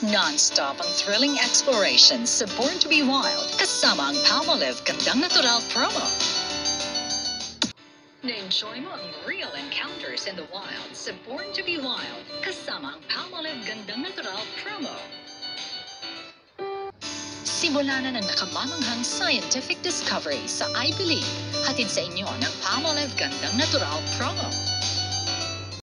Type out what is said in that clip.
Non-stop ang thrilling exploration sa Born to be Wild kasama ang Palmolive Gandang Natural promo. Na-enjoy mo ang real encounters in the wild sa Born to be Wild kasama ang Palmolive Gandang Natural promo. Simula na ng nakamamanghang scientific discovery sa I Believe. Hatid sa inyo ng Palmolive Gandang Natural promo.